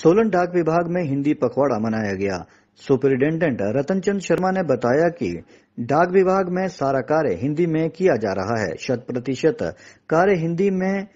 सोलन डाक विभाग में हिंदी पखवाड़ा मनाया गया। सुपरिटेंडेंट रतन चंद शर्मा ने बताया कि डाक विभाग में सारा कार्य हिंदी में किया जा रहा है। शत प्रतिशत कार्य हिंदी में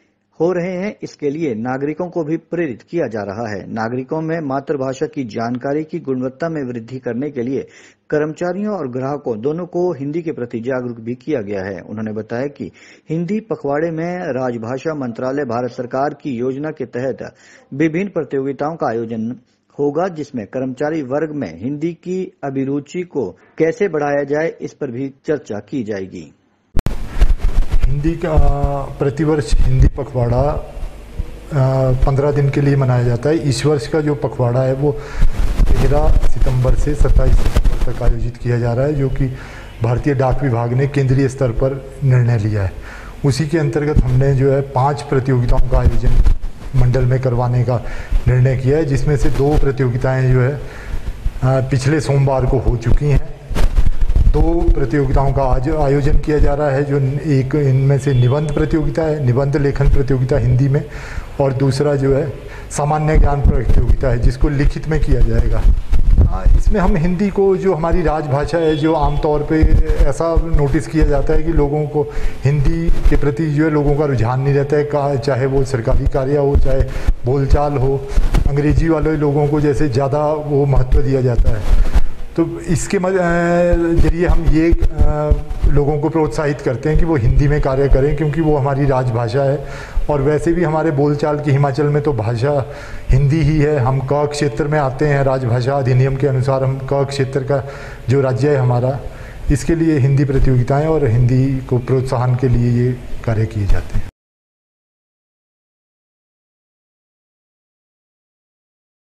हो रहे हैं, इसके लिए नागरिकों को भी प्रेरित किया जा रहा है। नागरिकों में मातृभाषा की जानकारी की गुणवत्ता में वृद्धि करने के लिए कर्मचारियों और ग्राहकों दोनों को हिंदी के प्रति जागरूक भी किया गया है। उन्होंने बताया कि हिंदी पखवाड़े में राजभाषा मंत्रालय भारत सरकार की योजना के तहत विभिन्न प्रतियोगिताओं का आयोजन होगा, जिसमें कर्मचारी वर्ग में हिंदी की अभिरुचि को कैसे बढ़ाया जाए, इस पर भी चर्चा की जाएगी। हिंदी का प्रतिवर्ष हिंदी पखवाड़ा पंद्रह दिन के लिए मनाया जाता है। इस वर्ष का जो पखवाड़ा है, वो तेरह सितंबर से सत्ताईस सितंबर तक आयोजित किया जा रहा है, जो कि भारतीय डाक विभाग ने केंद्रीय स्तर पर निर्णय लिया है। उसी के अंतर्गत हमने जो है पाँच प्रतियोगिताओं का आयोजन मंडल में करवाने का निर्णय किया है, जिसमें से दो प्रतियोगिताएँ जो है पिछले सोमवार को हो चुकी हैं। दो प्रतियोगिताओं का आज आयोजन किया जा रहा है, जो एक इनमें से निबंध प्रतियोगिता है, निबंध लेखन प्रतियोगिता हिंदी में, और दूसरा जो है सामान्य ज्ञान प्रतियोगिता है, जिसको लिखित में किया जाएगा। इसमें हम हिंदी को, जो हमारी राजभाषा है, जो आमतौर पे ऐसा नोटिस किया जाता है कि लोगों को हिंदी के प्रति जो है लोगों का रुझान नहीं रहता है चाहे वो सरकारी कार्य हो, चाहे बोलचाल हो, अंग्रेज़ी वाले लोगों को जैसे ज़्यादा वो महत्व दिया जाता है। तो इसके ज़रिए हम ये लोगों को प्रोत्साहित करते हैं कि वो हिंदी में कार्य करें, क्योंकि वो हमारी राजभाषा है। और वैसे भी हमारे बोलचाल की हिमाचल में तो भाषा हिंदी ही है। हम क क्षेत्र में आते हैं, राजभाषा अधिनियम के अनुसार हम क क्षेत्र का जो राज्य है हमारा, इसके लिए हिंदी प्रतियोगिताएँ और हिंदी को प्रोत्साहन के लिए ये कार्य किए जाते हैं।